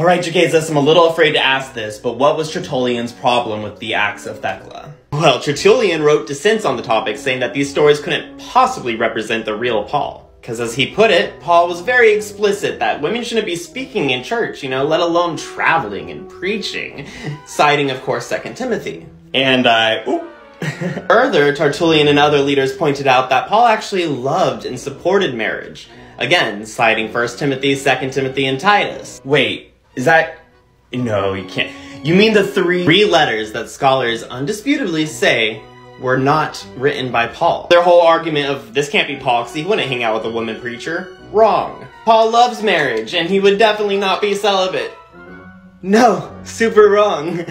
Alright, JeGaysus, I'm a little afraid to ask this, but what was Tertullian's problem with the Acts of Thecla? Well, Tertullian wrote dissents on the topic, saying that these stories couldn't possibly represent the real Paul. Because as he put it, Paul was very explicit that women shouldn't be speaking in church, you know, let alone traveling and preaching, citing, of course, 2 Timothy. And I, uh, Further, Tertullian and other leaders pointed out that Paul actually loved and supported marriage. Again, citing 1 Timothy, 2 Timothy, and Titus. Wait, is that... No, you can't. You mean the three, three letters that scholars undisputably say were not written by Paul. Their whole argument of this can't be Paul because he wouldn't hang out with a woman preacher. Wrong. Paul loves marriage and he would definitely not be celibate. No, super wrong.